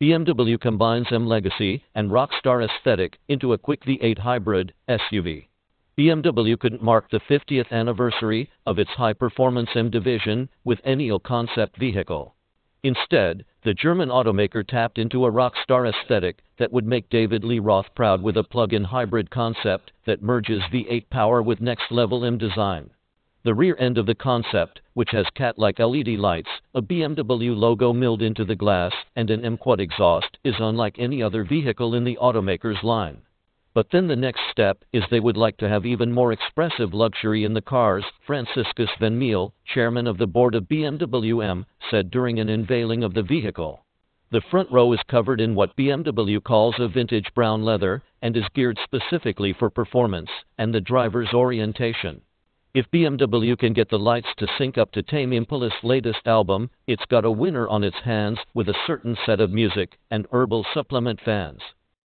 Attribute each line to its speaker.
Speaker 1: BMW combines M legacy and rockstar aesthetic into a quick V8 hybrid SUV. BMW couldn't mark the 50th anniversary of its high-performance M division with any concept vehicle. Instead, the German automaker tapped into a rockstar aesthetic that would make David Lee Roth proud with a plug-in hybrid concept that merges V8 power with next-level M design. The rear end of the concept, which has cat-like LED lights, a BMW logo milled into the glass, and an M-Quad exhaust, is unlike any other vehicle in the automaker's line. But then the next step is they would like to have even more expressive luxury in the cars, Franciscus van Meel, chairman of the board of BMW M, said during an unveiling of the vehicle. The front row is covered in what BMW calls a vintage brown leather and is geared specifically for performance and the driver's orientation. If BMW can get the lights to sync up to Tame Impala's latest album, it's got a winner on its hands with a certain set of music and herbal supplement fans.